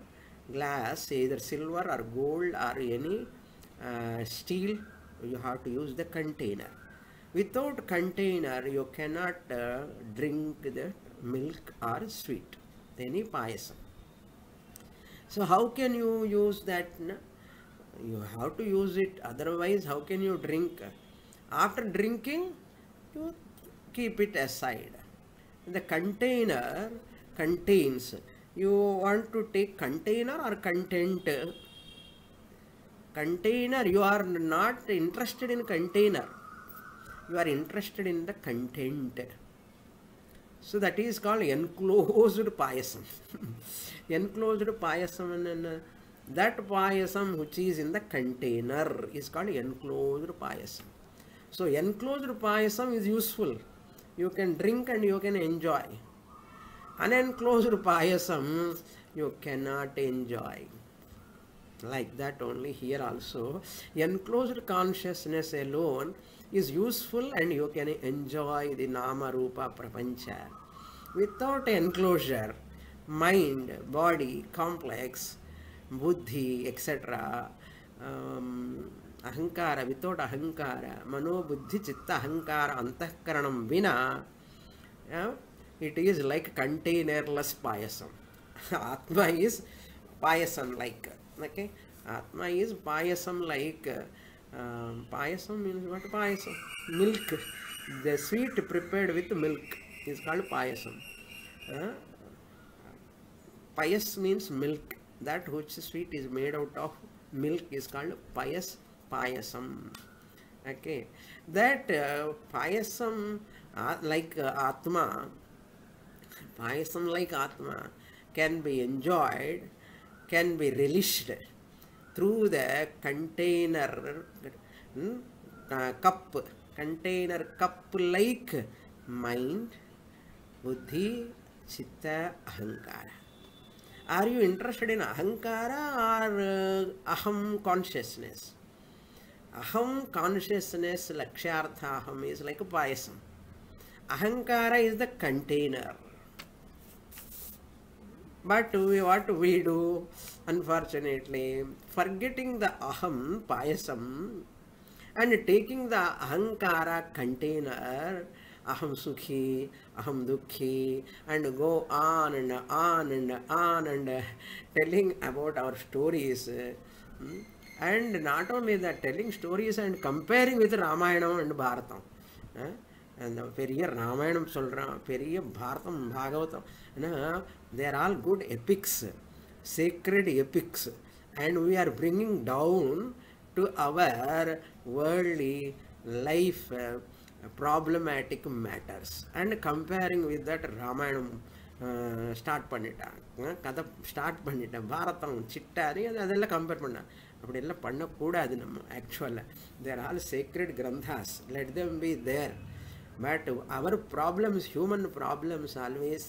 glass, either silver or gold or any uh, steel, you have to use the container. Without container, you cannot uh, drink the milk or sweet, any payasam. So how can you use that? You have to use it, otherwise how can you drink? After drinking, you keep it aside. The container contains, you want to take container or content? Container, you are not interested in container. You are interested in the content. So that is called enclosed payasam. enclosed payasam and uh, that payasam which is in the container is called enclosed payasam. So enclosed payasam is useful. You can drink and you can enjoy. Unenclosed payasam you cannot enjoy. Like that only here also. Enclosed consciousness alone is useful and you can enjoy the Nama Rupa Prapancha. Without enclosure, mind, body, complex, buddhi, etc., um, buddhi, chitta, ahankara, antahkaranam vina, yeah, it is like containerless payasam. Atma is payasam like, okay? Atma is payasam like, um, payasam means what payasam? Milk. The sweet prepared with milk is called payasam. Uh, payas means milk. That which sweet is made out of milk is called payas payasam. Okay. That uh, payasam uh, like uh, atma, payasam like atma can be enjoyed, can be relished through the container hmm, uh, cup, container cup like mind, buddhi, chitta, ahankara. Are you interested in ahankara or uh, aham consciousness? Aham consciousness, lakshyartha aham is like a payasam. Ahankara is the container. But we, what we do, unfortunately, forgetting the aham, payasam, and taking the ahankara container, aham sukhi, aham dukhi, and go on and on and on and telling about our stories. hmm, and not only the telling stories and comparing with Ramayanam and Bharatam அந்த பெரிய ராமாயணம் சொல்கிறான் பெரிய பாரதம் பாகவதம் ஏன்னா they're all good epics secret epics and we are bringing down to our worldly life problematic matters and comparing with that Ramayanam start பண்ணிட்டாங்க. கதை start பண்ணிட்டேன். பாரதம் சிட்டாரி அதெல்லாம் compare பண்ணேன் அப்படிலாம் பண்ணக்கூடாது நம்ம ஆக்சுவலாக they're all secret granthas let them be there but our problems human problems always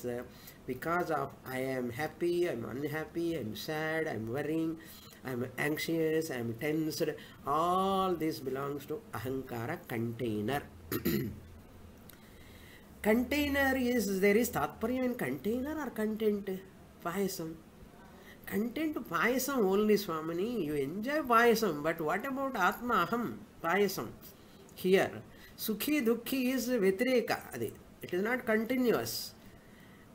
because of I am happy I am unhappy I am sad I am worrying I am anxious I am tensed all this belongs to ahankara container container is there is tatparya in container or content? Payasam. Content payasam only swamini. You enjoy payasam but what about atma aham payasam here sukhi dukhi is vyatireka it is not continuous.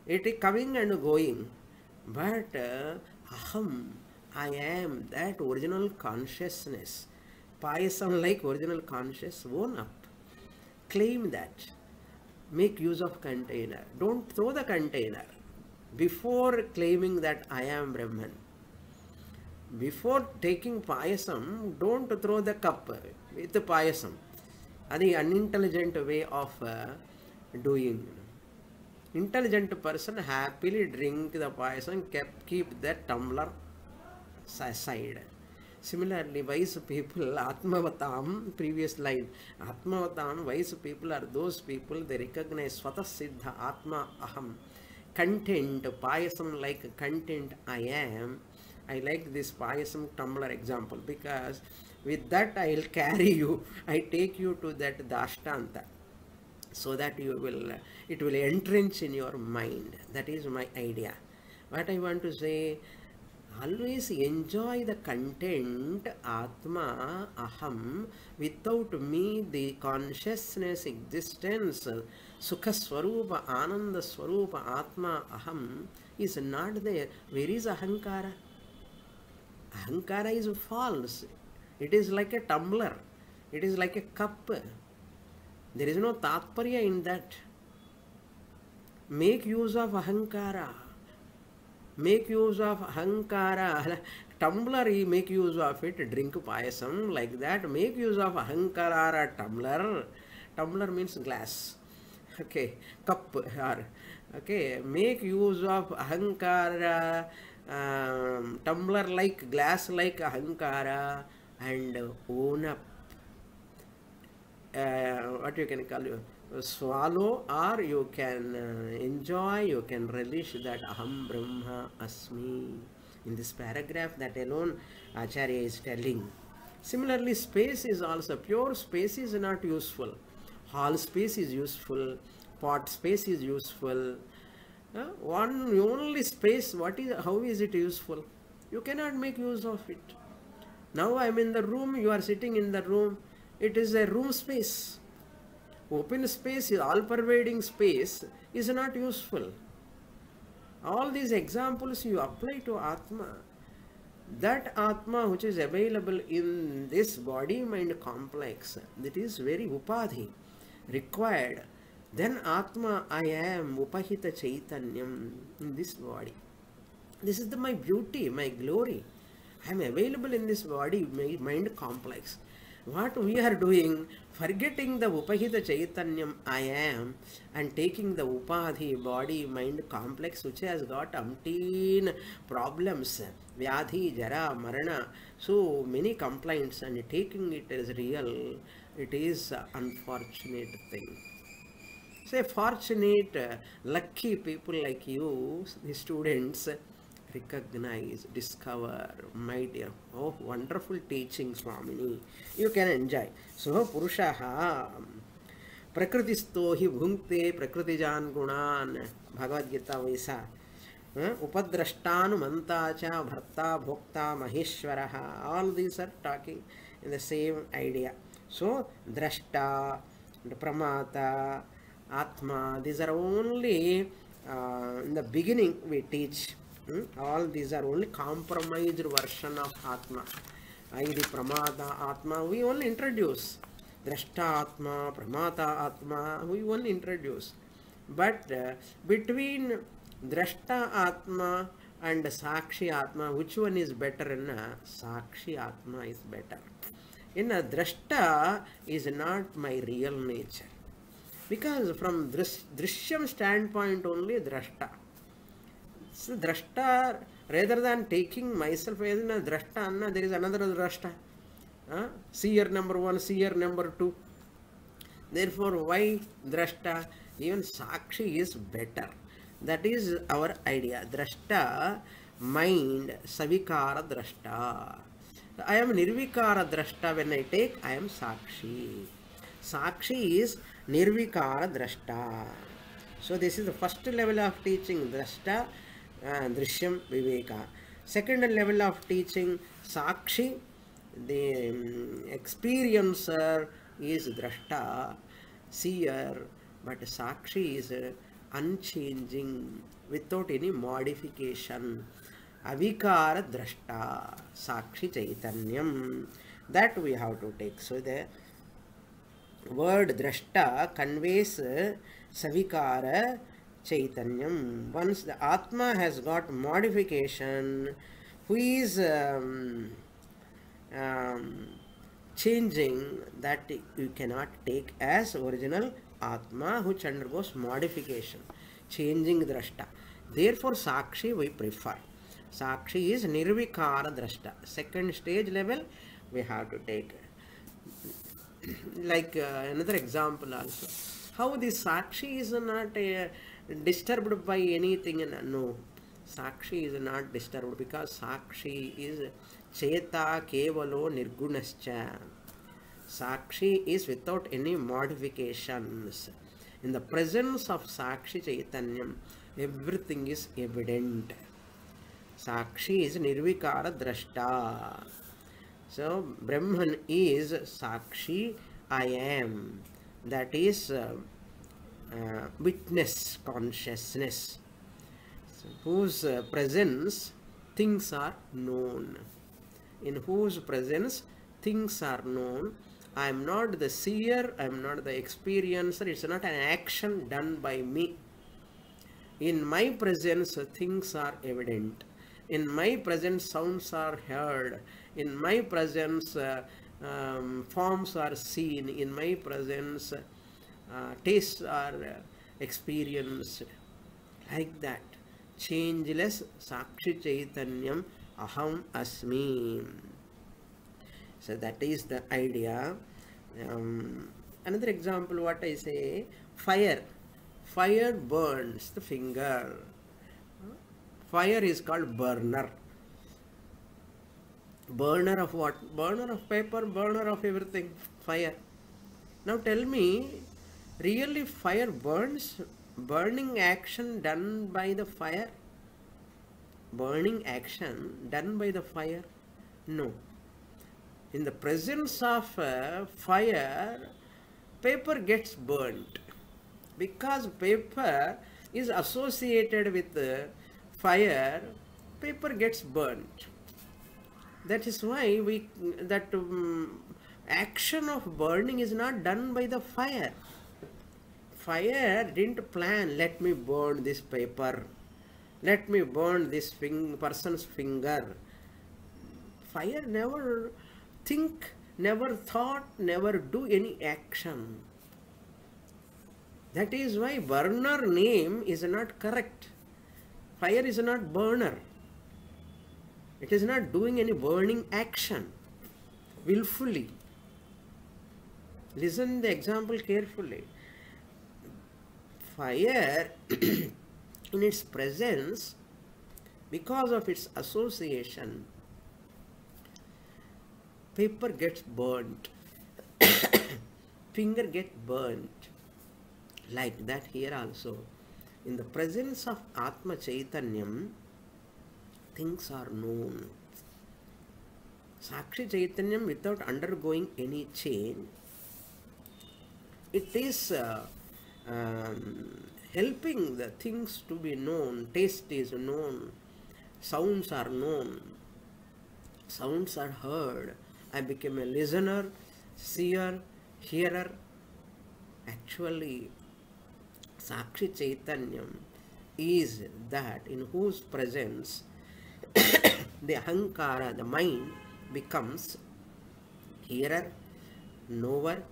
It is coming and going. But uh, aham i am that original consciousness. Payasam like original conscious own up. Claim that. Make use of container. Don't throw the container before claiming that I am Brahman. Before taking payasam, don't throw the cup with payasam. அது unintelligent unintelligent way of uh, doing. Intelligent person happily drink the keep keep the tumbler aside. similarly wise people atmavatam previous line atmavatam wise people are those people they recognize swatasiddha atma aham content, payasam like content I am, I like this payasam tumbler example because with that I will carry you, I take you to that dashtanta so that you will, it will entrench in your mind. That is my idea. What I want to say, always enjoy the content Atma, Aham, without me the consciousness existence सुख स्वरूप ananda swarupa atma aham is not they where is ahankara? Ahankara is false it is like a tumbler it is like a cup there is no tatparya in that make use of ahankara. Make use of ahankara. Tumbler I make use of it drink payasam like that make use of ahankara tumbler tumbler means glass Okay, cup or okay. Make use of Ahankara. Um, tumbler like glass like ahankara and own up uh, what you can call you swallow or you can uh, enjoy you can relish that aham brahma asmi in this paragraph that alone acharya is telling similarly space is also pure space is not useful hall space is useful pot space is useful. Uh, one only space what is how is it useful? You cannot make use of it. Now i am in the room you are sitting in the room. It is a room space. Open space is all pervading space is not useful. All these examples you apply to atma. That atma which is available in this body mind complex that is very upadhi required then atma i am upahita chaitanyam in this body this is the, my beauty my glory i am available in this body my mind complex what we are doing forgetting the upahita chaitanyam i am and taking the upadhi body mind complex which has got umpteen problems vyadhi jara marana so many complaints and taking it as real it is an unfortunate thing. Say fortunate, uh, lucky people like you, the students, recognize, discover, my dear. Oh, wonderful teaching, Swamini. You can enjoy. So, Purushaha, prakritistohi bhunkte prakritijan gunan, Bhagavad Gita Vaisa. Upadrashtanumanta cha bharta bhokta maheshwaraha. All these are talking in the same idea. So drashta pramata atma these are only uh, in the beginning we teach hmm? all these are only compromised version of atma aidi pramada atma we only introduce drashta atma pramata atma we only introduce but uh, between drashta atma and sakshi atma which one is better in a sakshi atma is better in drashta is not my real nature. Because from drish, drishyam standpoint only drashta. So drashta rather than taking myself as a drashta anna there is another drashta. Uh, seer number one seer number two. Therefore why drashta? Even sakshi is better. That is our idea. Drashta mind savikara drashta i am nirvikara drashta when i take i am sakshi. Sakshi is nirvikara drashta. So this is the first level of teaching drashta uh, drishyam viveka. Second level of teaching sakshi the um, experiencer is drashta seer but sakshi is unchanging without any modification avikara drashta sakshi chaitanyam that we have to take so the word drashta conveys savikara chaitanyam once the atma has got modification who is um, um, changing that you cannot take as original atma which undergoes modification changing drashta therefore sakshi we prefer sakshi is nirvikara drashta second stage level we have to take like uh, another example also how this sakshi is not uh, disturbed by anything no sakshi is not disturbed because sakshi is cheta kevalo nirgunascha sakshi is without any modifications in the presence of sakshi chaitanyam everything is evident Sakshi is Nirvikara Drashta. So Brahman is Sakshi, I am. That is uh, uh, witness consciousness, so whose uh, presence things are known. In whose presence things are known. I am not the seer, I am not the experiencer, it's not an action done by me. In my presence, things are evident. In my presence, sounds are heard. In my presence, uh, um, forms are seen. In my presence, uh, tastes are experienced. Like that. Changeless Sakshi Chaitanyam Aham Asmi. So that is the idea. Um, another example, what I say, fire. Fire burns the finger. Fire is called burner. Burner of what? Burner of paper, burner of everything. Fire. Now tell me, really fire burns? Burning action done by the fire? Burning action done by the fire? No. In the presence of uh, fire, paper gets burnt because paper is associated with uh, fire paper gets burnt that is why we that um, action of burning is not done by the fire. Fire didn't plan let me burn this paper. Let me burn this fing- person's finger. Fire never think never thought never do any action. That is why burner name is not correct. Fire is not burner. It is not doing any burning action willfully. Listen the example carefully. Fire in its presence, because of its association, paper gets burnt, finger gets burnt like that here also in the presence of atma chaitanyam things are known. Sakshi chaitanyam without undergoing any change it is uh, um, helping the things to be known taste is known sounds are known sounds are heard. I became a listener seer hearer. Actually Sakshi Chaitanyam is that in whose presence the Ahankara, the mind, becomes hearer, knower,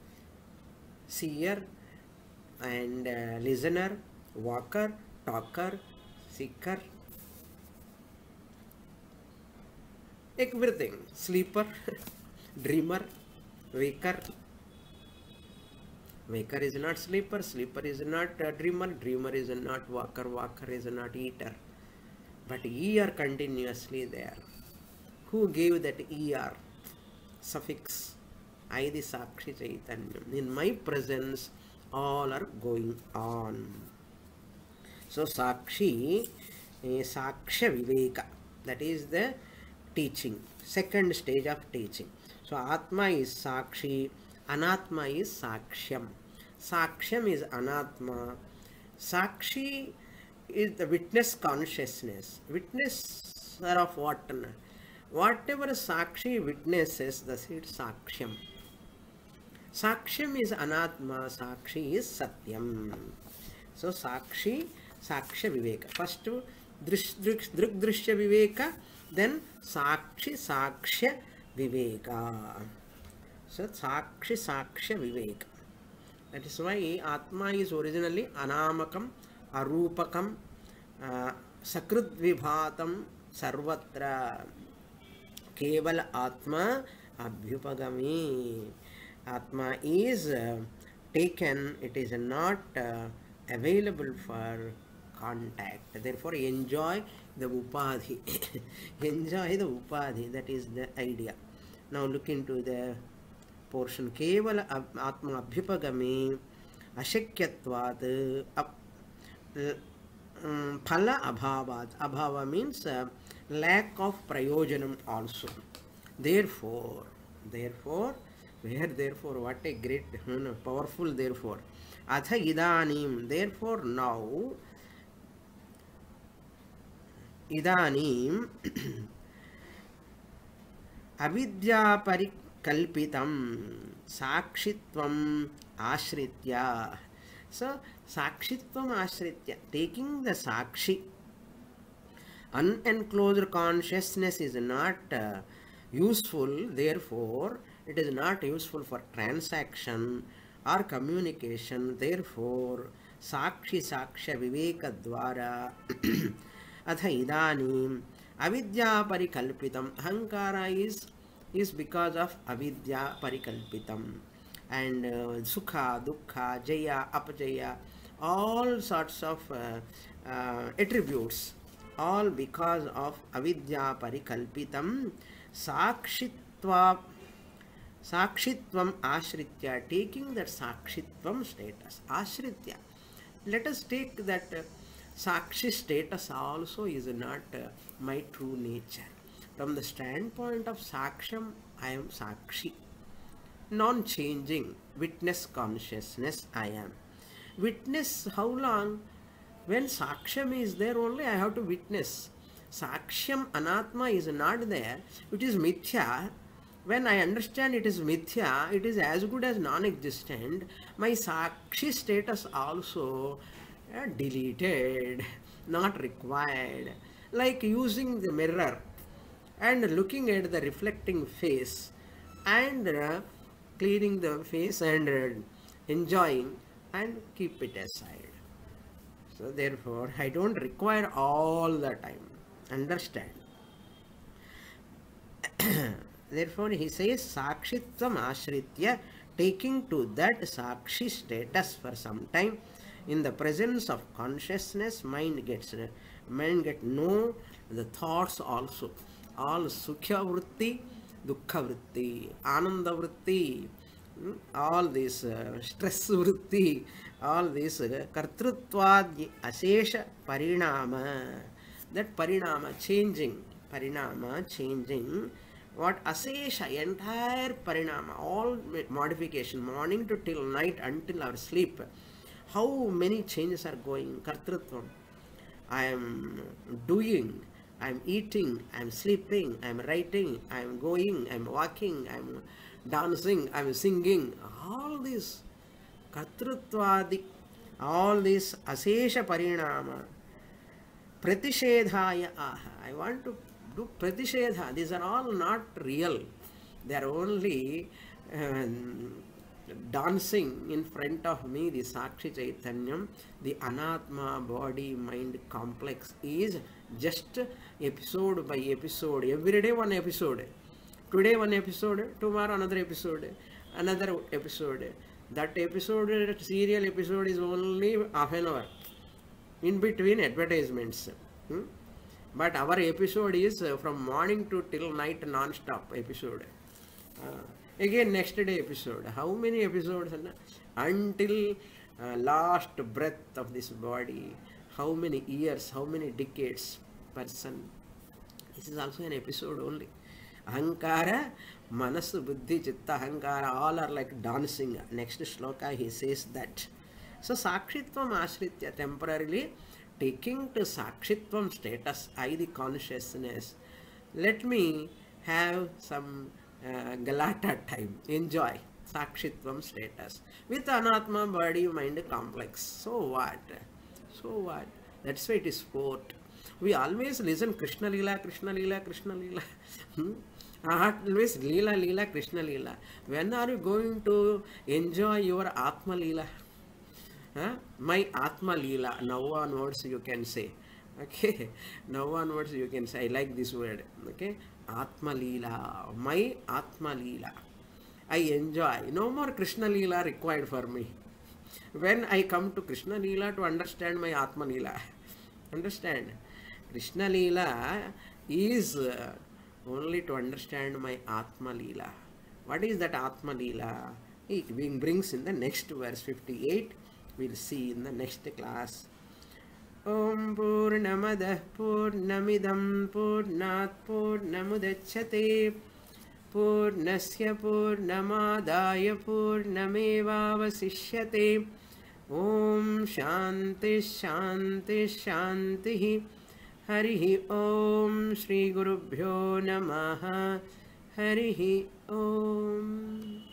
seer, and uh, listener, walker, talker, seeker, everything, sleeper, dreamer, waker, Waker is not sleeper, sleeper is not uh, dreamer, dreamer is not walker, walker is not eater. But ER continuously there. Who gave that ER suffix? I the Sakshi Chaitanyam. In my presence, all are going on. So Sakshi, uh, Saksha Viveka. That is the teaching, second stage of teaching. So Atma is Sakshi, Anatma is Sakshyam. Sakshyam is anatma sakshi is the witness consciousness witness of what what ever sakshi witness is deed sakshyam sakshyam is anatma sakshi is सत्यम सो साक्षी साक्ष्य विवेक first दृश दृक् दृश्य विवेक then साक्षि साक्ष्य viveka so sakshi sakshya viveka That is why Atma is originally Anamakam, Arupakam, uh, Sakrit Vibhatam, Sarvatra. Keval Atma Abhyupagami. Atma is uh, taken, it is not uh, available for contact. Therefore, enjoy the upadhi. enjoy the upadhi. That is the idea. Now look into the portion केवल आत्मा अभ्युपगमे अशक्यवाद अं, फल अभावाद अभाव means lack of prayojana also therefore therefore where a great powerful there अथ इदानी देर four नौ इदानी अविद्यापरी अविद्यापरिकल्पितं साक्षित्वम् आश्रित्य। So sakshitvam ashritya taking the sakshi unenclosed consciousness is not uh, useful therefore it is not useful for transaction or communication. Therefore sakshi saksha viveka dwara अथ इदानीम् अविद्या परिकल्पितम्। Ahankara is is because of avidya parikalpitam. And uh, sukha dukkha jaya apajaya all sorts of uh, uh, attributes all because of avidya parikalpitam sakshitva sakshitvam ashritya taking that sakshitvam status ashritya let us take that uh, sakshi status also is not uh, my true nature from the standpoint of saksham i am sakshi non changing witness consciousness I am. Witness how long? When Saksham is there only I have to witness. Saksham Anatma is not there, it is Mithya. When I understand it is Mithya, it is as good as non existent. My Sakshi status also uh, deleted, not required. Like using the mirror and looking at the reflecting face and uh, clearing the face and uh, enjoying and keep it aside. So therefore, I don't require all the time. Understand? therefore, he says Sakshitvam Ashritya, taking to that Sakshi status for some time. In the presence of consciousness, mind gets mind get know the thoughts also. All Sukhya Vritti, Dukkha Vritti, Ananda Vritti, mm, all this uh, stress Vritti, all this uh, Kartrutvad Ashesha Parinama, that Parinama changing, Parinama changing, what Asesha, entire Parinama, all modification, morning to till night until our sleep, how many changes are going, Kartrutvam. I am doing, I am eating, I am sleeping, I am writing, I am going, I am walking, I am dancing, I am singing. All this Kartrutvadi, all this Asesha Parinama, Pratishedhaya Aha. I want to do Pratishedha. These are all not real. They are only um, dancing in front of me, the Sakshi Chaitanyam, the Anatma body mind complex is just episode by episode, every day one episode. Today one episode, tomorrow another episode, another episode. That episode, serial episode is only half an hour in between advertisements. Hmm? But our episode is uh, from morning to till night non-stop episode. Uh, again next day episode how many episodes until uh, last breath of this body how many years how many decades person this is also an episode only ahankara manasu buddhi chitta ahankara all are like dancing next shloka he says that so sakshitvam ashritya temporarily taking to sakshitvam status i the consciousness let me have some uh, galata time enjoy sakshitvam status with anatma body mind complex so what so what that's why it is sport we always listen krishna lila krishna lila krishna lila hmm? always lila lila krishna lila when are you going to enjoy your atma lila huh? my atma lila now onwards you can say okay now onwards you can say i like this word okay atma lila my atma lila i enjoy no more krishna lila required for me when i come to krishna lila to understand my atma lila understand Krishna Leela is only Krishnaleela is only to understand my atmaleela what is that atmaleela we will in the next verse fifty eight will see in the next class ओम् पौर्णम दः पुर्णमिधं पूर्णाग्पूर्णमु गच्छते पौर्णस्यपूर्णमादायपूर्णमेवावशिष्यते ॐ शान्ति शान्तिश्शान्तिः हरिः ॐ श्रीगुरुभ्यो नमः। हरिः ॐ।